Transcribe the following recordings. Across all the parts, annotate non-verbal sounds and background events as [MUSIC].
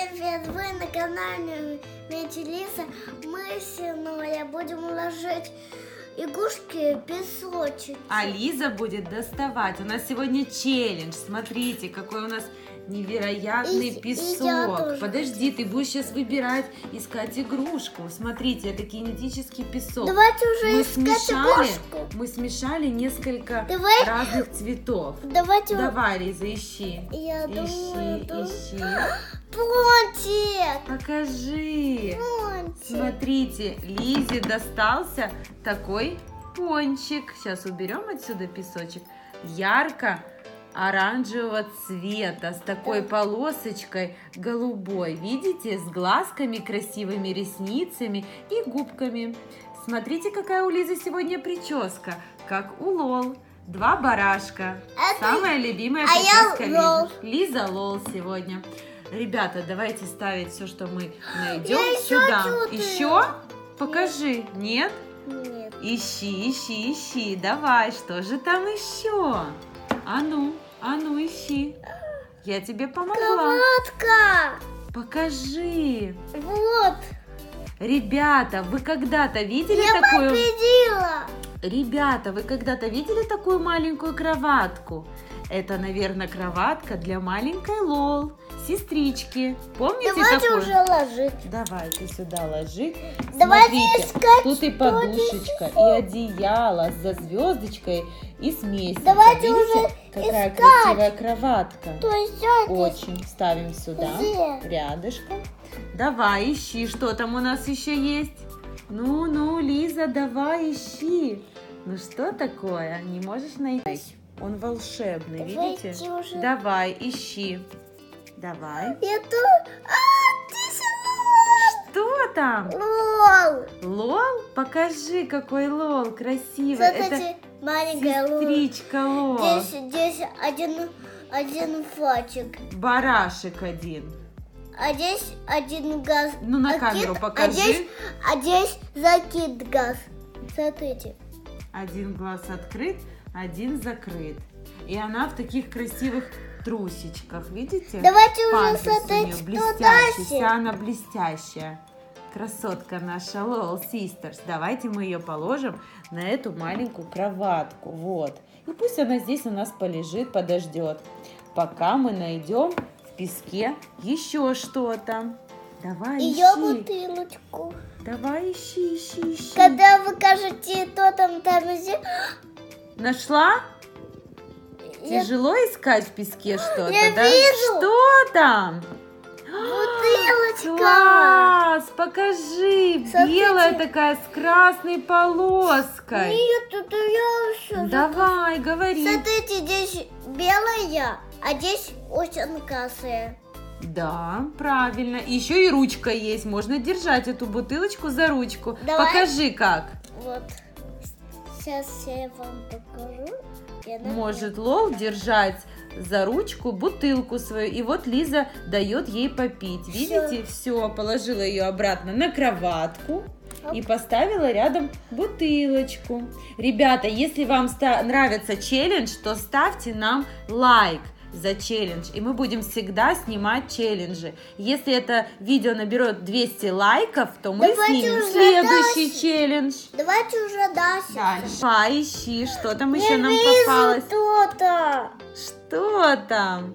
Привет, вы на канале Метелиса. Мы с Ноя будем уложить игрушки песочек. А Лиза будет доставать. У нас сегодня челлендж. Смотрите, какой у нас невероятный И- и песок. тоже Подожди, ты будешь сейчас выбирать, искать игрушку. Смотрите, это кинетический песок. Давайте уже мы искать смешали, игрушку. мы смешали несколько Давай. разных цветов. Давайте Давай, Лиза, ищи. Я думаю, ищи, да. ищи. Пончик. Покажи. Пончик. Смотрите, Лизе достался такой пончик. Сейчас уберем отсюда песочек. Ярко оранжевого цвета с такой полосочкой голубой. Видите, с глазками, красивыми ресницами и губками. Смотрите, какая у Лизы сегодня прическа, как у Лол. Два барашка. Это- Самая любимая а я прическа Лол. Лизы. Лиза Лол сегодня. Ребята, давайте ставить все, что мы найдем Я сюда. Еще? Покажи. Нет? Нет. Ищи, ищи, ищи. Давай, что же там еще? А ну, а ну, ищи. Я тебе помогла. Кроватка. Покажи. Вот. Ребята, вы когда-то видели Я такую... победила. Ребята, вы когда-то видели такую маленькую кроватку? Это, наверное, кроватка для маленькой Лол, сестрички. Помните Давайте такую? уже ложить. Давайте сюда ложить. Давайте Смотрите, искать тут и подушечка, и одеяло за звездочкой, и смесь. Давайте Видите, уже какая искать. красивая кроватка. То есть. Очень. Ставим сюда, Где? рядышком. Давай, ищи, что там у нас еще есть. Ну, ну, Лиза, давай, ищи. Ну что такое? Не можешь найти? Он волшебный, Давайте видите? уже. Давай, ищи. Давай. Я тут. А, здесь Что там? лол. Лол? Покажи, какой лол красивый. Это Смотрите, маленькая лол. сестричка лол. Здесь, здесь один, один флачик. Барашек один. А здесь один газ. Ну, на Закид, камеру А покажи. здесь, а здесь закид газ. Смотрите. Один глаз открыт, один закрыт. И она в таких красивых трусичках, видите? Давайте уже смотреть, что дальше. вся она блестящая. Красотка наша Лол Sisters. Давайте мы ее положим на эту маленькую кроватку. Вот. И пусть она здесь у нас полежит, подождет, пока мы найдем в песке еще что-то. Давай, Ее ищи. бутылочку. Давай, ищи, ищи, ищи. Когда вы кажете, то там, там здесь. Нашла? Я- Тяжело искать в песке что-то, Я да? вижу. Что там? Бутылочка. Класс! Покажи! Смотрите. Белая такая с красной полоской. Нет, тут я все. Давай, говори. Смотрите, здесь белая, а здесь очень красная. Да, правильно. Еще и ручка есть. Можно держать эту бутылочку за ручку. Давай. Покажи как. Вот. Сейчас я вам покажу. Она- Может Лол держать за ручку бутылку свою. И вот Лиза дает ей попить. Видите? Все, положила ее обратно на кроватку. И поставила рядом бутылочку. Ребята, если вам нравится челлендж, то ставьте нам лайк за челлендж. И мы будем всегда снимать челленджи. Если это видео наберет 200 лайков, то мы Давайте снимем следующий дальше. челлендж. Давайте уже дальше. Дальше. Поищи, что там еще Я нам вижу попалось. что-то. Что там?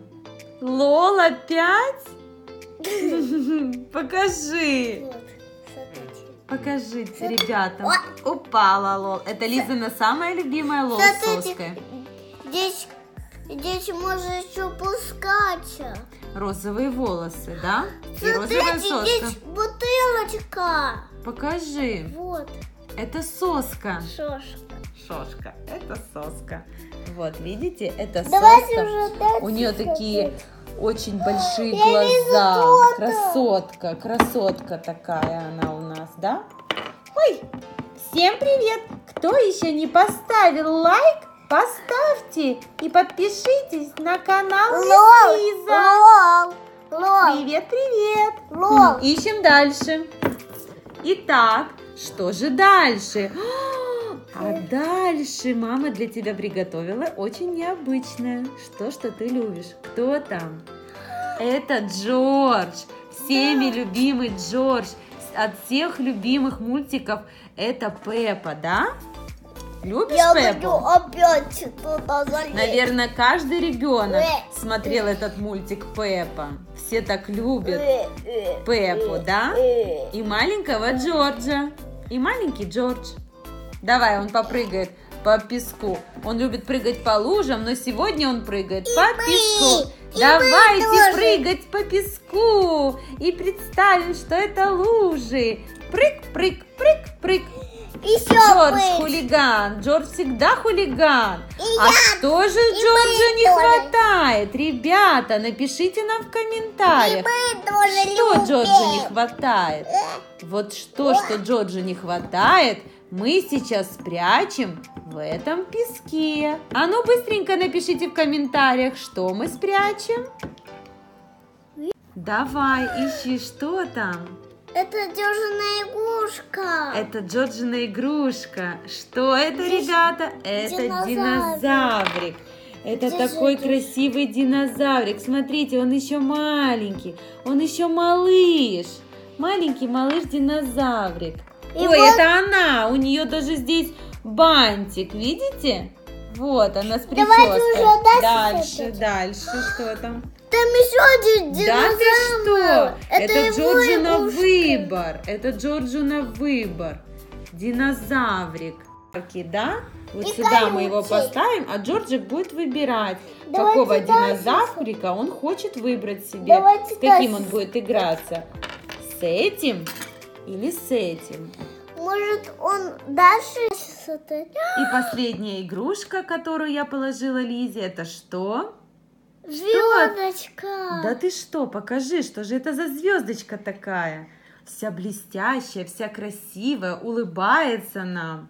Лол опять? [LAUGHS] Покажи. Покажите, ребята. Упала Лол. Это Лизина самая любимая Лол соска. Здесь, здесь можно еще пускаться. Розовые волосы, да? И розовая Смотрите, соска. здесь бутылочка. Покажи. Вот, Это соска. шошка. Шошка. Это соска. Вот, видите, это Давайте соска. уже дальше. У нее такие очень большие Я вижу глаза. Красотка, красотка такая она у нас, да? Ой, всем привет! Кто еще не поставил лайк, поставьте и подпишитесь на канал Лол, Лиза. лол, лол, Привет, привет! лол. Ищем дальше. Итак, что же дальше? А дальше мама для тебя приготовила очень необычное. Что, что ты любишь? Кто там? Это Джордж. всеми любимый Джордж. От всех любимых мультиков это Пеппа, да? Любишь Я Пеппу? хочу опять туда залезть. Наверное, каждый ребенок Э. смотрел этот мультик Пеппа. Все так любят Э, э, Пеппу, да? э. И маленького Джорджа. И маленький Джордж. Давай, он попрыгает по песку. Он любит прыгать по лужам, но сегодня он прыгает по мы, песку. и Давайте прыгать по песку и представим, что это лужи. Прыг, прыг, прыг, прыг. Еще Джордж быть. хулиган. Джордж всегда хулиган. И а я, что же Джорджа не тоже. хватает? Ребята, напишите нам в комментариях. Что любим. Джорджа не хватает? Вот что, что Джорджа не хватает, мы сейчас спрячем в этом песке. А ну быстренько напишите в комментариях, что мы спрячем. Давай, ищи, что там. Это дюжина игрушка. Это Джорджина игрушка. Что это, Здесь ребята? Это динозаврик. динозаврик. Это Здесь такой красивый динозаврик. Смотрите, он еще маленький. Он еще малыш. Маленький малыш-динозаврик. И Ой, вот- это она. У нее даже здесь бантик. Видите? Вот она с Давайте прической. уже дальше Дальше, дальше. Что там? Там еще один Да динозавр. ты что? Это, Это, его Джорджи на выбор. Это Джорджу на выбор. Динозаврик. Да? Вот И сюда мы его колючий. поставим, а Джорджик будет выбирать, Давайте какого дальше. динозаврика он хочет выбрать себе. Давайте с каким дальше. он будет играться. С этим или с этим. Может, он дальше? И последняя игрушка, которую я положила Лизе, это что? Звездочка. Да ты что, покажи, что же это за звездочка такая? Вся блестящая, вся красивая, улыбается нам.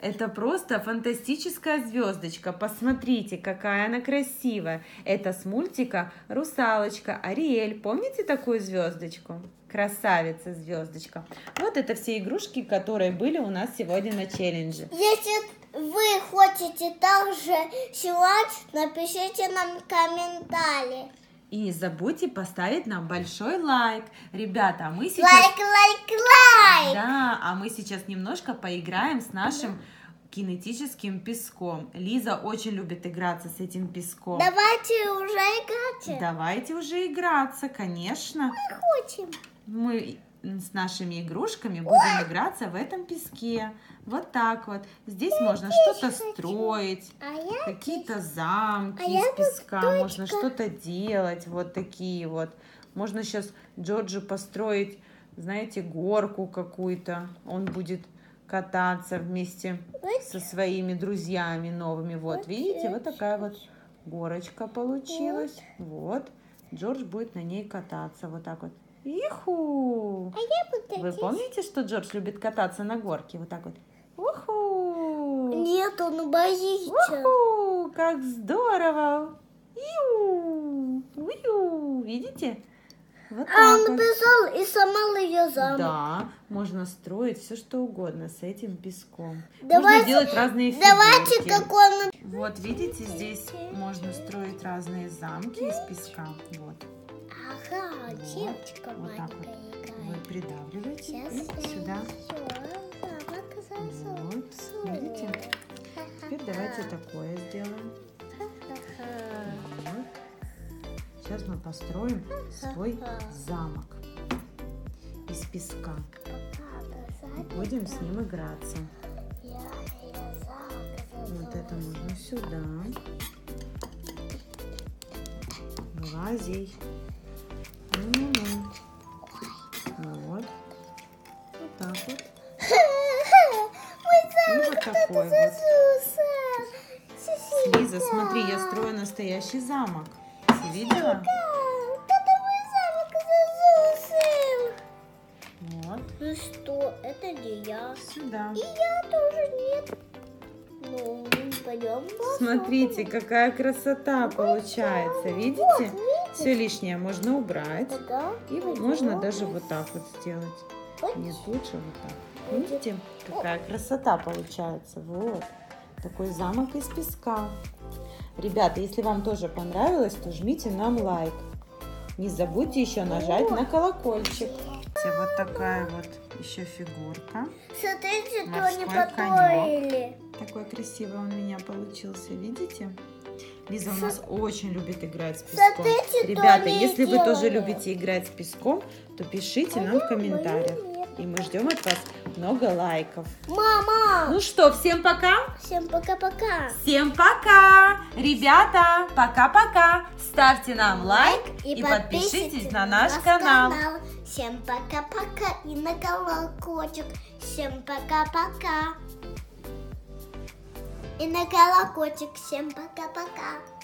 Это просто фантастическая звездочка. Посмотрите, какая она красивая. Это с мультика «Русалочка», «Ариэль». Помните такую звездочку? Красавица звездочка. Вот это все игрушки, которые были у нас сегодня на челлендже. Если вы хотите также силать, напишите нам комментарий. И не забудьте поставить нам большой лайк. Ребята, а мы сейчас... Лайк, лайк, лайк. Да, а мы сейчас немножко поиграем с нашим кинетическим песком. Лиза очень любит играться с этим песком. Давайте уже играть. Давайте уже играться, конечно. Хотим. Мы с нашими игрушками будем играться в этом песке. Вот так вот. Здесь можно что-то строить. А я Какие-то замки А я из песка, можно точка. что-то делать, вот такие вот. Можно сейчас Джорджу построить, знаете, горку какую-то. Он будет кататься вместе со своими друзьями новыми. Вот, видите, вот такая вот горочка получилась. Вот. Джордж будет на ней кататься вот так вот. Иху! а я буду Вы здесь. помните, что Джордж любит кататься на горке? Вот так вот. Уху! Нет, он боится. Уху, как здорово! Иу, ую, видите? Вот А он вот. написал и сломал ее замок. Да, можно строить все что угодно с этим песком. Давайте- можно делать разные фигурки. Давайте какой он... Вот видите, здесь можно строить разные замки из песка. Вот. Ага, Вот, девочка вот так маленькая Вы играет. придавливаете Сейчас и сюда. Вот. Вот, видите? Теперь давайте такое сделаем. Вот. Сейчас мы построим свой замок из песка. Будем с ним играться. Вот это можно сюда. Глазей. Лиза, смотри, я строю настоящий замок. Ты видела? Вот. Ну что, это не я. Сюда. И я тоже нет. Ну, пойдем. Смотрите, какая красота получается. Видите? Все лишнее можно убрать. Да. И можно даже вот так вот сделать. Нет, лучше вот так. Видите, какая красота получается. Вот. Такой замок из песка. Ребята, если вам тоже понравилось, то жмите нам лайк. Не забудьте еще нажать на колокольчик. Вот такая вот еще фигурка. Смотрите, то Морской не конек. потоили. Такой красивый он у меня получился, видите? Лиза у нас очень любит играть с песком. Смотрите, Ребята, если вы тоже делает. любите играть с песком, то пишите нам в комментариях. И мы ждем от вас много лайков. Мама! Ну что, всем пока! Всем пока-пока. Всем пока! Ребята, пока-пока! Ставьте нам лайк и, подпишитесь на наш канал. Всем пока-пока и на колокольчик. Всем пока-пока. И на колокольчик. Всем пока-пока.